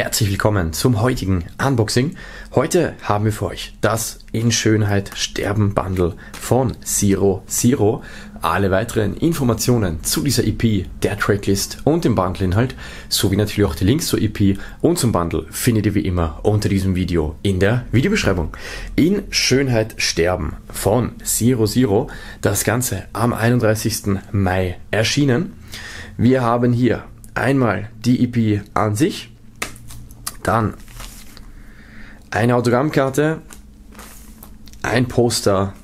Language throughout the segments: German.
herzlich willkommen zum heutigen Unboxing. Heute haben wir für euch das In Schönheit Sterben Bundle von Zero Zero. Alle weiteren Informationen zu dieser EP, der Tracklist und dem Bundle-Inhalt sowie natürlich auch die Links zur EP und zum Bundle findet ihr wie immer unter diesem Video in der Videobeschreibung. In Schönheit Sterben von Zero Zero, das Ganze am 31. Mai erschienen. Wir haben hier einmal die EP an sich, dann eine Autogrammkarte, ein Poster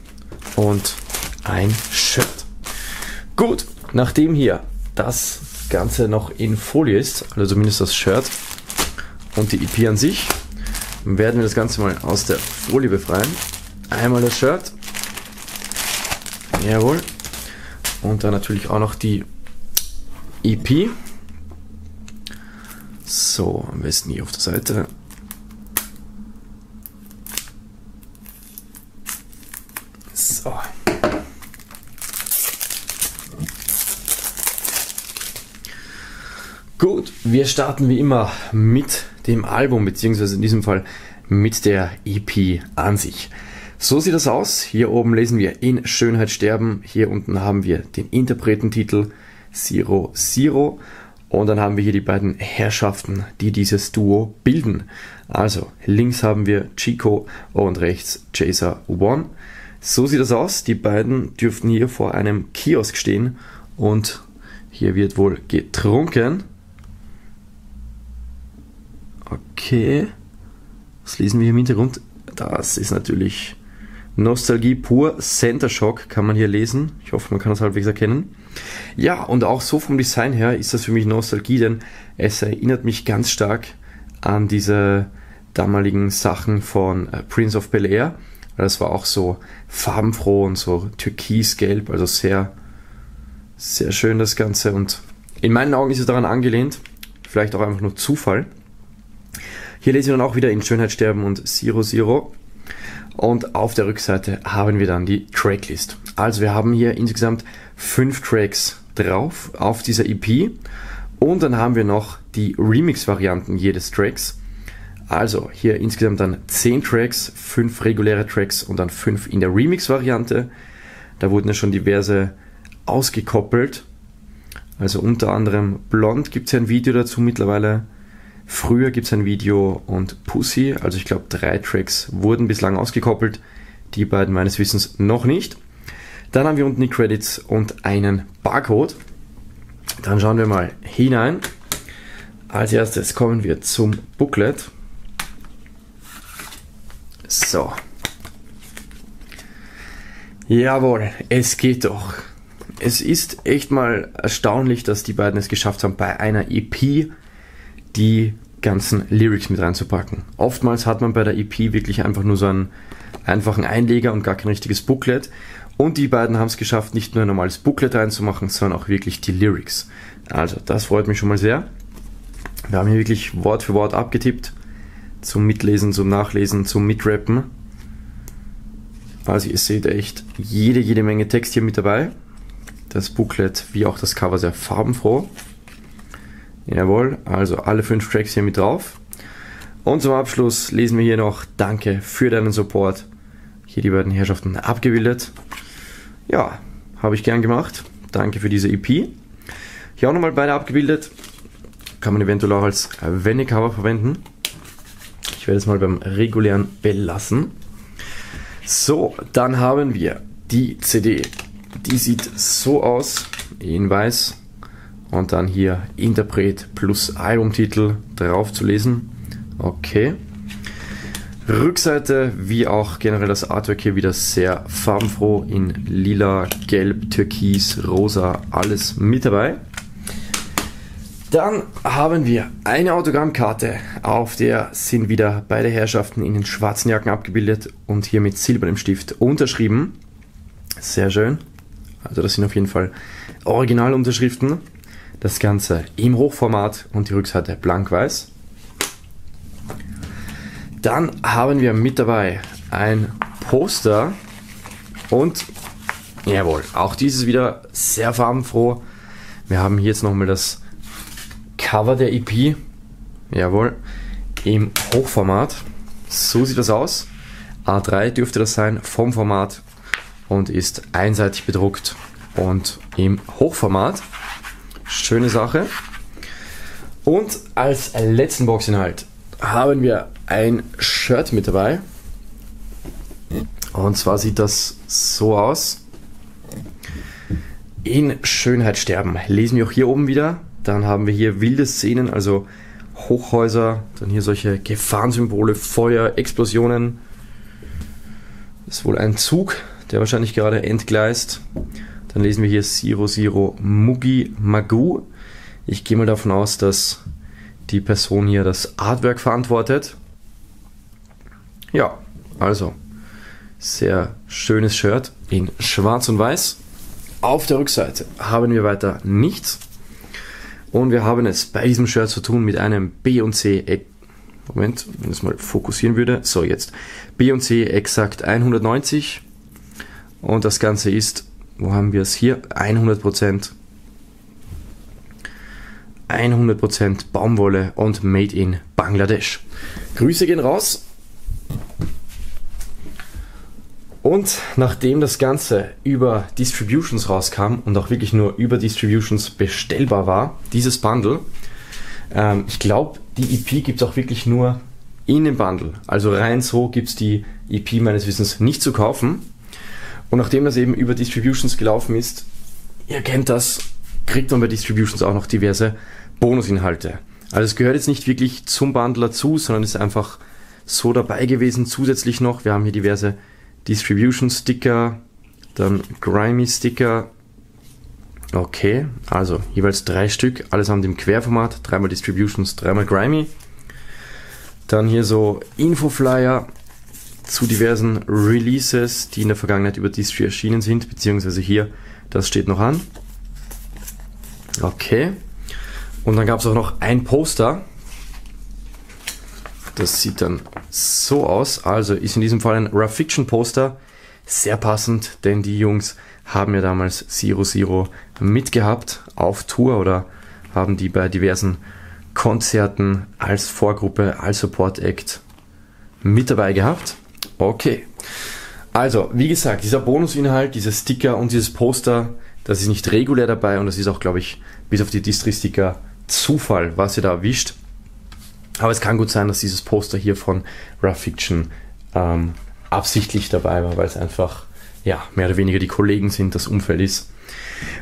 und ein Shirt. Gut, nachdem hier das Ganze noch in Folie ist, also zumindest das Shirt und die EP an sich, werden wir das Ganze mal aus der Folie befreien. Einmal das Shirt. Jawohl. Und dann natürlich auch noch die EP. So, am besten hier auf der Seite. So. Gut, wir starten wie immer mit dem Album, beziehungsweise in diesem Fall mit der EP an sich. So sieht das aus. Hier oben lesen wir In Schönheit sterben. Hier unten haben wir den Interpretentitel Zero Zero und dann haben wir hier die beiden Herrschaften, die dieses Duo bilden. Also links haben wir Chico und rechts Chaser One. So sieht das aus. Die beiden dürften hier vor einem Kiosk stehen und hier wird wohl getrunken. Okay. Was lesen wir hier im Hintergrund? Das ist natürlich Nostalgie pur. Center Shock kann man hier lesen. Ich hoffe, man kann das halbwegs erkennen. Ja, und auch so vom Design her ist das für mich Nostalgie, denn es erinnert mich ganz stark an diese damaligen Sachen von äh, Prince of Bel Air. Das war auch so farbenfroh und so türkisgelb, also sehr, sehr schön das Ganze. Und in meinen Augen ist es daran angelehnt, vielleicht auch einfach nur Zufall. Hier lesen wir dann auch wieder in Schönheit sterben und Zero Zero. Und auf der Rückseite haben wir dann die Tracklist. Also wir haben hier insgesamt fünf Tracks drauf auf dieser EP. Und dann haben wir noch die Remix-Varianten jedes Tracks. Also hier insgesamt dann 10 Tracks, 5 reguläre Tracks und dann 5 in der Remix-Variante. Da wurden ja schon diverse ausgekoppelt. Also unter anderem Blond gibt es ja ein Video dazu mittlerweile. Früher gibt es ein Video und Pussy, also ich glaube drei Tracks wurden bislang ausgekoppelt, die beiden meines Wissens noch nicht. Dann haben wir unten die Credits und einen Barcode. Dann schauen wir mal hinein. Als erstes kommen wir zum Booklet. So. Jawohl, es geht doch. Es ist echt mal erstaunlich, dass die beiden es geschafft haben, bei einer EP die ganzen Lyrics mit reinzupacken. Oftmals hat man bei der EP wirklich einfach nur so einen einfachen Einleger und gar kein richtiges Booklet. Und die beiden haben es geschafft, nicht nur ein normales Booklet reinzumachen, sondern auch wirklich die Lyrics. Also, das freut mich schon mal sehr. Wir haben hier wirklich Wort für Wort abgetippt. Zum Mitlesen, zum Nachlesen, zum Mitrappen. Also ihr seht echt jede, jede Menge Text hier mit dabei. Das Booklet wie auch das Cover sehr farbenfroh. Jawohl, also alle fünf Tracks hier mit drauf. Und zum Abschluss lesen wir hier noch Danke für deinen Support. Hier die beiden Herrschaften abgebildet. Ja, habe ich gern gemacht. Danke für diese EP. Hier auch nochmal beide abgebildet. Kann man eventuell auch als Wenne-Cover verwenden. Ich werde es mal beim regulären belassen. So, dann haben wir die CD. Die sieht so aus, in weiß und dann hier Interpret plus Albumtitel drauf zu lesen. Okay. Rückseite wie auch generell das Artwork hier wieder sehr farbenfroh in lila, gelb, türkis, rosa, alles mit dabei. Dann haben wir eine Autogrammkarte, auf der sind wieder beide Herrschaften in den schwarzen Jacken abgebildet und hier mit silbernem Stift unterschrieben. Sehr schön. Also das sind auf jeden Fall Originalunterschriften. Das Ganze im Hochformat und die Rückseite blank-weiß. Dann haben wir mit dabei ein Poster und jawohl, auch dieses wieder sehr farbenfroh. Wir haben hier jetzt nochmal das Cover der EP. Jawohl. Im Hochformat. So sieht das aus. A3 dürfte das sein vom Format und ist einseitig bedruckt und im Hochformat. Schöne Sache. Und als letzten Boxinhalt haben wir ein Shirt mit dabei. Und zwar sieht das so aus. In Schönheit sterben. Lesen wir auch hier oben wieder. Dann haben wir hier wilde Szenen, also Hochhäuser, dann hier solche Gefahrensymbole, Feuer, Explosionen. Das ist wohl ein Zug, der wahrscheinlich gerade entgleist. Dann lesen wir hier Zero Zero Mugi Magu. Ich gehe mal davon aus, dass die Person hier das Artwork verantwortet. Ja, also sehr schönes Shirt in schwarz und weiß. Auf der Rückseite haben wir weiter nichts. Und wir haben es bei diesem Shirt zu tun mit einem B und C. E- Moment, wenn es mal fokussieren würde. So, jetzt. B und C exakt 190. Und das Ganze ist, wo haben wir es hier? 100%. 100% Baumwolle und made in Bangladesch. Grüße gehen raus Und nachdem das Ganze über Distributions rauskam und auch wirklich nur über Distributions bestellbar war, dieses Bundle, ähm, ich glaube, die EP gibt es auch wirklich nur in dem Bundle. Also rein so gibt es die EP meines Wissens nicht zu kaufen. Und nachdem das eben über Distributions gelaufen ist, ihr kennt das, kriegt man bei Distributions auch noch diverse Bonusinhalte. Also es gehört jetzt nicht wirklich zum Bundle dazu, sondern ist einfach so dabei gewesen. Zusätzlich noch, wir haben hier diverse Distribution Sticker, dann Grimy Sticker. Okay, also jeweils drei Stück, allesamt im Querformat, dreimal Distributions, dreimal Grimy. Dann hier so Infoflyer zu diversen Releases, die in der Vergangenheit über Distri erschienen sind, beziehungsweise hier, das steht noch an. Okay. Und dann gab es auch noch ein Poster. Das sieht dann so aus. Also ist in diesem Fall ein Rough Fiction Poster. Sehr passend, denn die Jungs haben ja damals Zero Zero mitgehabt auf Tour oder haben die bei diversen Konzerten als Vorgruppe, als Support Act mit dabei gehabt. Okay. Also, wie gesagt, dieser Bonusinhalt, diese Sticker und dieses Poster, das ist nicht regulär dabei und das ist auch, glaube ich, bis auf die Distri-Sticker Zufall, was ihr da erwischt. Aber es kann gut sein, dass dieses Poster hier von Rough Fiction ähm, absichtlich dabei war, weil es einfach ja, mehr oder weniger die Kollegen sind, das Umfeld ist.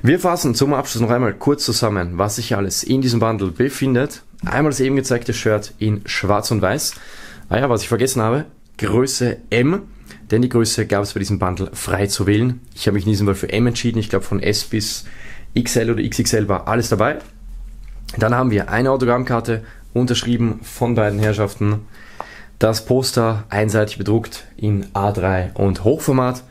Wir fassen zum Abschluss noch einmal kurz zusammen, was sich alles in diesem Bundle befindet. Einmal das eben gezeigte Shirt in schwarz und weiß. Ah ja, was ich vergessen habe, Größe M, denn die Größe gab es bei diesem Bundle frei zu wählen. Ich habe mich in diesem Fall für M entschieden. Ich glaube von S bis XL oder XXL war alles dabei. Dann haben wir eine Autogrammkarte unterschrieben von beiden Herrschaften. Das Poster einseitig bedruckt in A3 und Hochformat.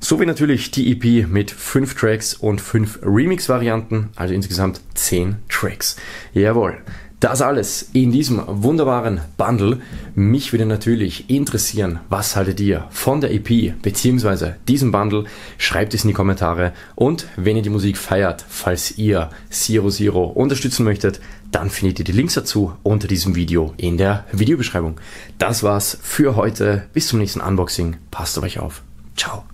Sowie natürlich die EP mit 5 Tracks und 5 Remix-Varianten, also insgesamt 10 Tracks. Jawohl. Das alles in diesem wunderbaren Bundle. Mich würde natürlich interessieren, was haltet ihr von der EP bzw. diesem Bundle? Schreibt es in die Kommentare und wenn ihr die Musik feiert, falls ihr Zero Zero unterstützen möchtet, dann findet ihr die Links dazu unter diesem Video in der Videobeschreibung. Das war's für heute. Bis zum nächsten Unboxing. Passt auf euch auf. Ciao.